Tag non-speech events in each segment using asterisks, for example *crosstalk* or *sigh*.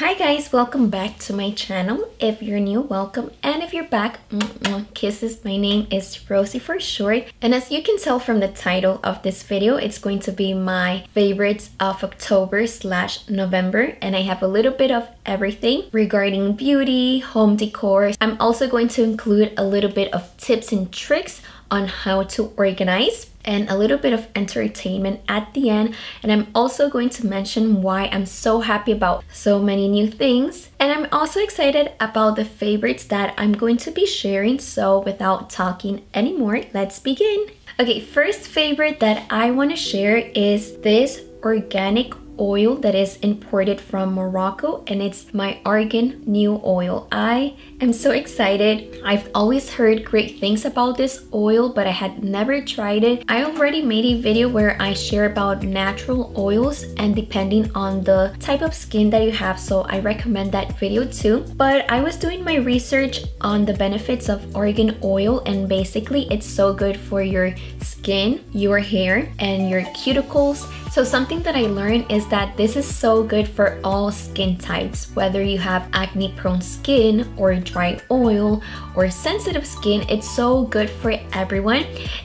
Hi guys, welcome back to my channel. If you're new, welcome. And if you're back, kisses. My name is Rosie for short. And as you can tell from the title of this video, it's going to be my favorites of October slash November. And I have a little bit of everything regarding beauty, home decor. I'm also going to include a little bit of tips and tricks on how to organize and a little bit of entertainment at the end. And I'm also going to mention why I'm so happy about so many new things. And I'm also excited about the favorites that I'm going to be sharing. So without talking anymore, let's begin. Okay, first favorite that I want to share is this organic oil that is imported from Morocco and it's my Argan New Oil. I am so excited. I've always heard great things about this oil but I had never tried it. I already made a video where I share about natural oils and depending on the type of skin that you have so I recommend that video too. But I was doing my research on the benefits of argan oil and basically it's so good for your skin, your hair and your cuticles so something that I learned is that this is so good for all skin types, whether you have acne prone skin or dry oil or sensitive skin, it's so good for everyone.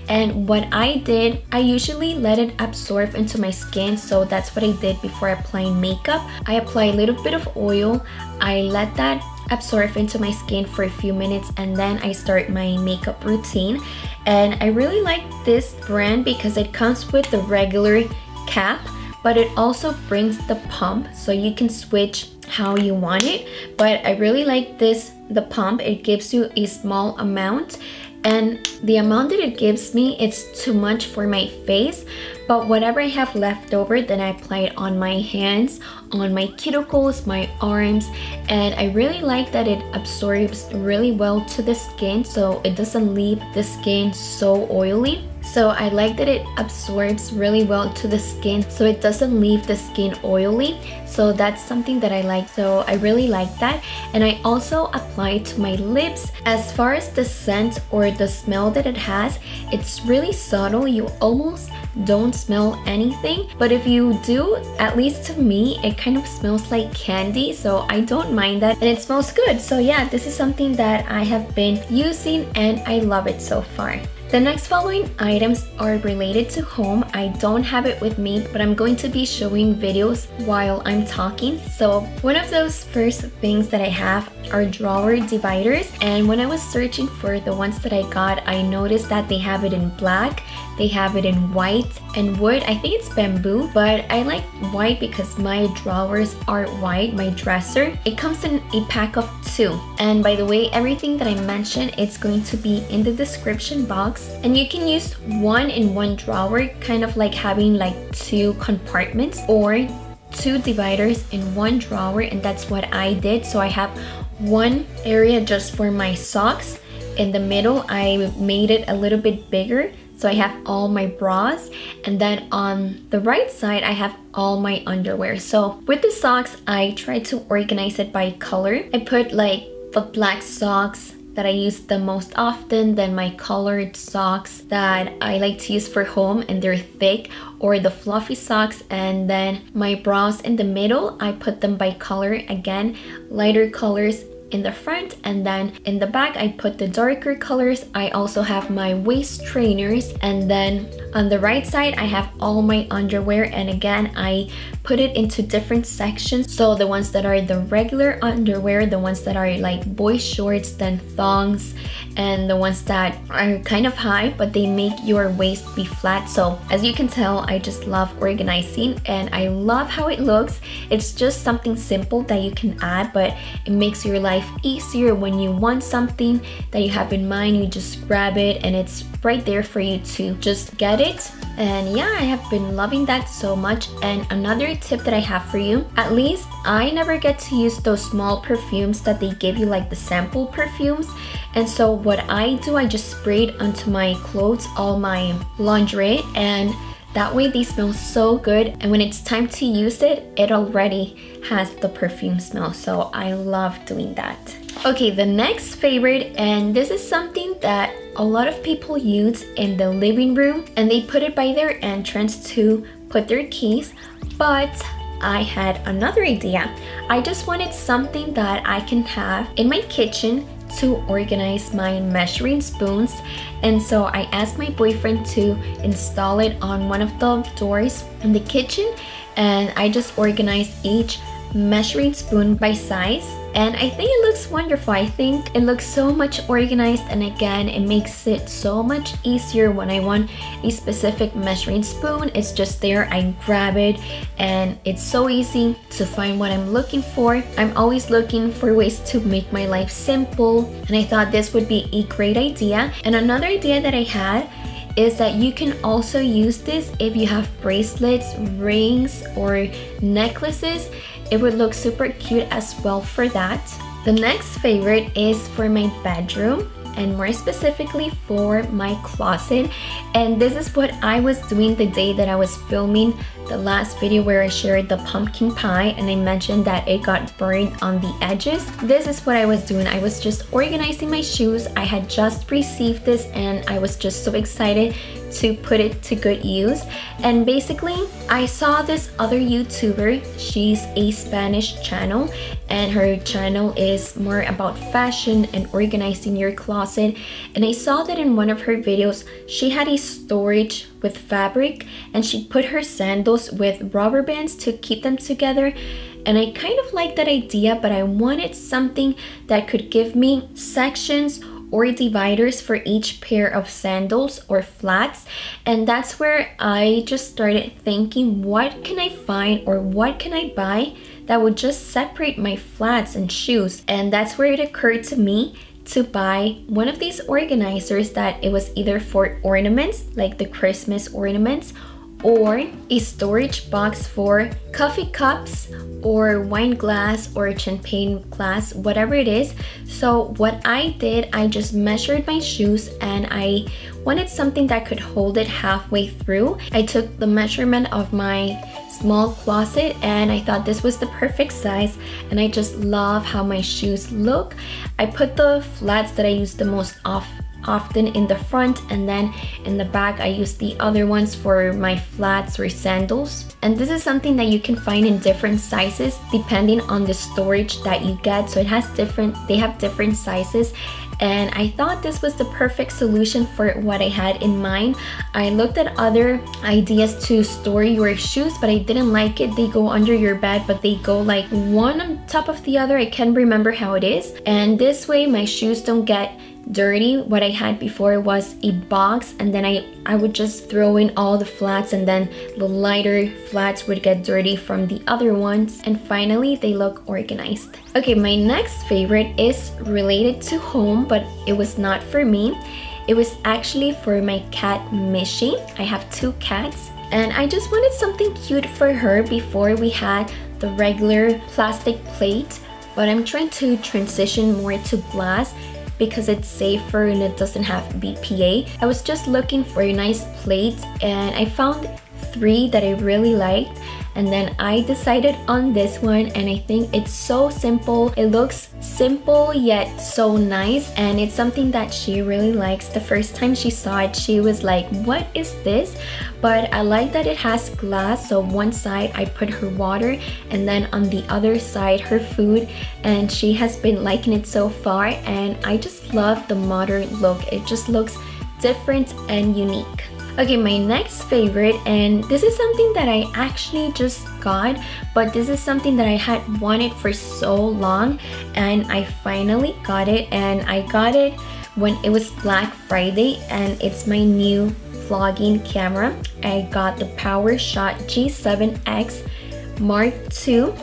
And what I did, I usually let it absorb into my skin. So that's what I did before applying makeup. I apply a little bit of oil, I let that absorb into my skin for a few minutes and then I start my makeup routine. And I really like this brand because it comes with the regular cap but it also brings the pump so you can switch how you want it but I really like this the pump it gives you a small amount. And the amount that it gives me it's too much for my face. But whatever I have left over then I apply it on my hands on my cuticles my arms. And I really like that it absorbs really well to the skin so it doesn't leave the skin so oily so I like that it absorbs really well to the skin so it doesn't leave the skin oily. So that's something that I like. So I really like that. And I also apply it to my lips. As far as the scent or the smell that it has, it's really subtle. You almost don't smell anything. But if you do, at least to me, it kind of smells like candy. So I don't mind that. And it smells good. So yeah, this is something that I have been using and I love it so far. The next following items are related to home. I don't have it with me, but I'm going to be showing videos while I'm talking. So one of those first things that I have are drawer dividers. And when I was searching for the ones that I got, I noticed that they have it in black, they have it in white and wood. I think it's bamboo, but I like white because my drawers are white, my dresser. It comes in a pack of two. And by the way, everything that I mentioned, it's going to be in the description box. And you can use one in one drawer, kind of like having like two compartments or two dividers in one drawer and that's what I did. So I have one area just for my socks. In the middle, I made it a little bit bigger so I have all my bras and then on the right side, I have all my underwear. So with the socks, I tried to organize it by color. I put like the black socks that I use the most often, then my colored socks that I like to use for home and they're thick or the fluffy socks and then my bras in the middle, I put them by color again, lighter colors in the front and then in the back I put the darker colors. I also have my waist trainers and then on the right side I have all my underwear and again I put it into different sections. So the ones that are the regular underwear, the ones that are like boy shorts, then thongs and the ones that are kind of high but they make your waist be flat. So as you can tell I just love organizing and I love how it looks. It's just something simple that you can add but it makes your life easier when you want something that you have in mind you just grab it and it's right there for you to just get it and yeah I have been loving that so much and another tip that I have for you at least I never get to use those small perfumes that they give you like the sample perfumes and so what I do I just spray it onto my clothes all my lingerie and that way they smell so good and when it's time to use it, it already has the perfume smell. So I love doing that. Okay, the next favorite, and this is something that a lot of people use in the living room and they put it by their entrance to put their keys, but I had another idea. I just wanted something that I can have in my kitchen to organize my measuring spoons and so I asked my boyfriend to install it on one of the doors in the kitchen and I just organized each measuring spoon by size and I think it looks wonderful. I think it looks so much organized and again it makes it so much easier when I want a specific measuring spoon. It's just there, I grab it and it's so easy to find what I'm looking for. I'm always looking for ways to make my life simple and I thought this would be a great idea. And another idea that I had is that you can also use this if you have bracelets, rings, or necklaces it would look super cute as well for that. The next favorite is for my bedroom and more specifically for my closet and this is what I was doing the day that I was filming the last video where I shared the pumpkin pie and I mentioned that it got burned on the edges. This is what I was doing. I was just organizing my shoes. I had just received this and I was just so excited to put it to good use. And basically, I saw this other YouTuber. She's a Spanish channel and her channel is more about fashion and organizing your closet. And I saw that in one of her videos, she had a storage with fabric and she put her sandals with rubber bands to keep them together and I kind of like that idea but I wanted something that could give me sections or dividers for each pair of sandals or flats. And that's where I just started thinking what can I find or what can I buy that would just separate my flats and shoes? And that's where it occurred to me to buy one of these organizers that it was either for ornaments like the Christmas ornaments or a storage box for coffee cups or wine glass or champagne glass, whatever it is. So what I did, I just measured my shoes and I wanted something that could hold it halfway through. I took the measurement of my small closet and I thought this was the perfect size and I just love how my shoes look. I put the flats that I use the most off often in the front and then in the back I use the other ones for my flats or sandals. And this is something that you can find in different sizes depending on the storage that you get. So it has different, they have different sizes and I thought this was the perfect solution for what I had in mind. I looked at other ideas to store your shoes, but I didn't like it. They go under your bed, but they go like one on top of the other. I can't remember how it is. And this way my shoes don't get dirty. What I had before was a box and then I, I would just throw in all the flats and then the lighter flats would get dirty from the other ones. And finally, they look organized. Okay, my next favorite is related to home, but it was not for me. It was actually for my cat Mishi. I have two cats and I just wanted something cute for her before we had the regular plastic plate but I'm trying to transition more to glass because it's safer and it doesn't have BPA. I was just looking for a nice plate and I found three that I really liked and then I decided on this one and I think it's so simple. It looks simple yet so nice and it's something that she really likes. The first time she saw it, she was like, what is this? But I like that it has glass. So one side I put her water and then on the other side her food and she has been liking it so far and I just love the modern look. It just looks different and unique. Okay, my next favorite, and this is something that I actually just got, but this is something that I had wanted for so long, and I finally got it, and I got it when it was Black Friday, and it's my new vlogging camera. I got the PowerShot G7X Mark II,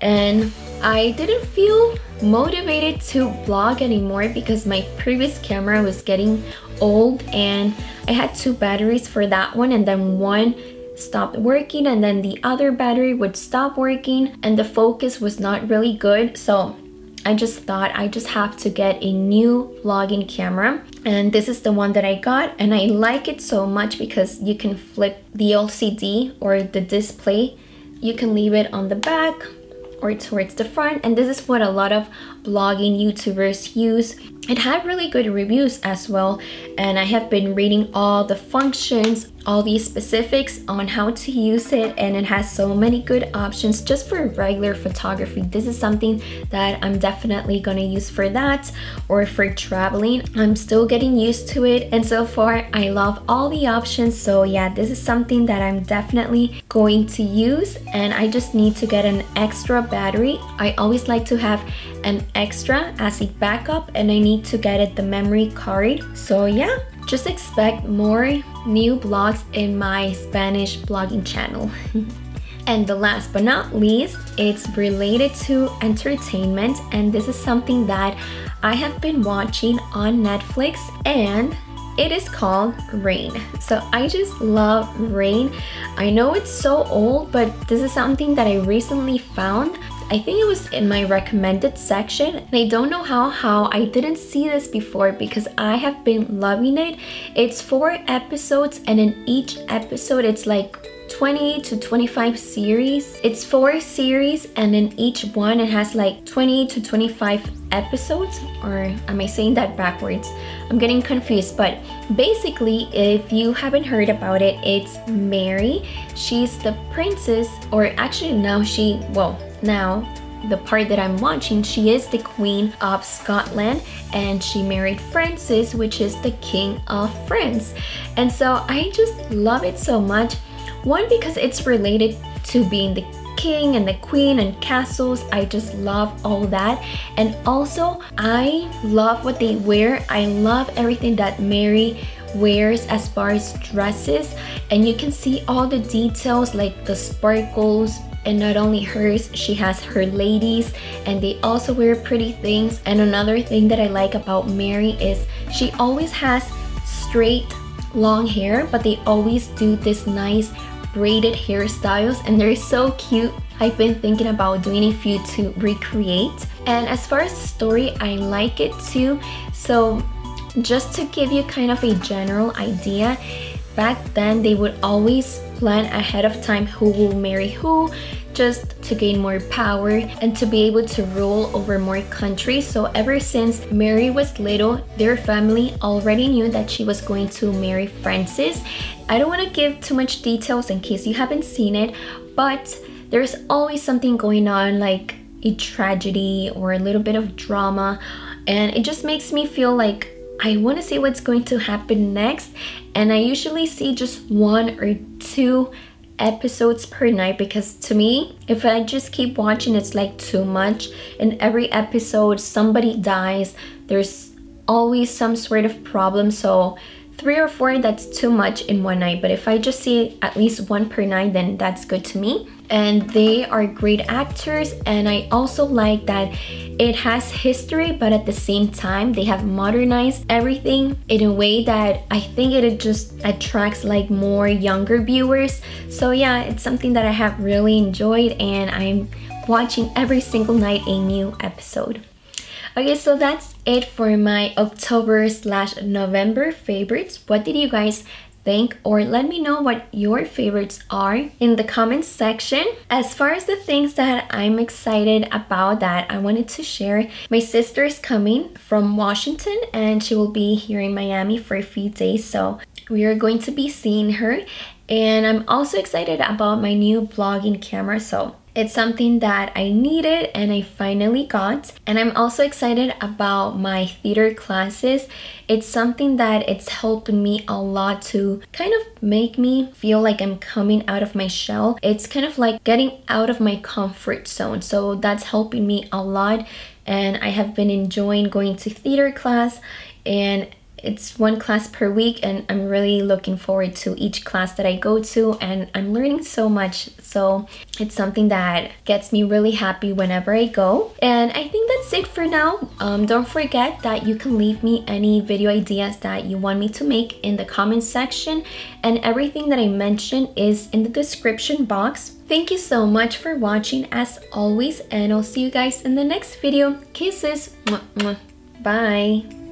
and I didn't feel motivated to vlog anymore because my previous camera was getting old and I had two batteries for that one and then one stopped working and then the other battery would stop working and the focus was not really good. So I just thought I just have to get a new vlogging camera and this is the one that I got and I like it so much because you can flip the LCD or the display. You can leave it on the back or towards the front and this is what a lot of vlogging youtubers use it had really good reviews as well and I have been reading all the functions all these specifics on how to use it and it has so many good options just for regular photography. This is something that I'm definitely gonna use for that or for traveling. I'm still getting used to it and so far I love all the options. So yeah, this is something that I'm definitely going to use and I just need to get an extra battery. I always like to have an extra as a backup and I need to get it the memory card. So yeah, just expect more new vlogs in my Spanish vlogging channel. *laughs* And the last but not least, it's related to entertainment, and this is something that I have been watching on Netflix, and it is called Reign. So I just love Reign. I know it's so old, but this is something that I recently found. I think it was in my recommended section and I don't know how how I didn't see this before because I have been loving it. It's four episodes and in each episode it's like 20 to 25 series. It's four series and in each one it has like 20 to 25 episodes or am I saying that backwards? I'm getting confused but basically if you haven't heard about it it's Mary. She's the princess or actually now she well now the part that I'm watching, she is the Queen of Scotland and she married Francis, which is the King of France. And so I just love it so much. One, because it's related to being the king and the queen and castles. I just love all that. And also, I love what they wear. I love everything that Mary wears as far as dresses. And you can see all the details like the sparkles, and not only hers she has her ladies and they also wear pretty things and another thing that i like about mary is she always has straight long hair but they always do this nice braided hairstyles and they're so cute. I've been thinking about doing a few to recreate. And as far as the story, I like it too. So just to give you kind of a general idea, back then they would always plan ahead of time who will marry who just to gain more power and to be able to rule over more countries. So ever since Mary was little, their family already knew that she was going to marry Francis. I don't want to give too much details in case you haven't seen it, but there's always something going on like a tragedy or a little bit of drama and it just makes me feel like I want to see what's going to happen next and I usually see just one or two episodes per night because to me if i just keep watching it's like too much. In every episode somebody dies. There's always some sort of problem so three or four that's too much in one night. But if i just see at least one per night then that's good to me and they are great actors and I also like that it has history but at the same time they have modernized everything in a way that I think it just attracts like more younger viewers so yeah it's something that I have really enjoyed and I'm watching every single night a new episode. Okay, so that's it for my October slash November favorites. What did you guys think or let me know what your favorites are in the comments section. As far as the things that I'm excited about that I wanted to share, my sister is coming from Washington and she will be here in Miami for a few days. So we are going to be seeing her and I'm also excited about my new vlogging camera. So it's something that I needed and I finally got. And I'm also excited about my theater classes. It's something that it's helping me a lot to kind of make me feel like I'm coming out of my shell. It's kind of like getting out of my comfort zone. So that's helping me a lot. And I have been enjoying going to theater class and it's one class per week and I'm really looking forward to each class that I go to and I'm learning so much so it's something that gets me really happy whenever I go and I think that's it for now um, don't forget that you can leave me any video ideas that you want me to make in the comment section and everything that I mentioned is in the description box Thank you so much for watching as always and I'll see you guys in the next video. Kisses! Bye!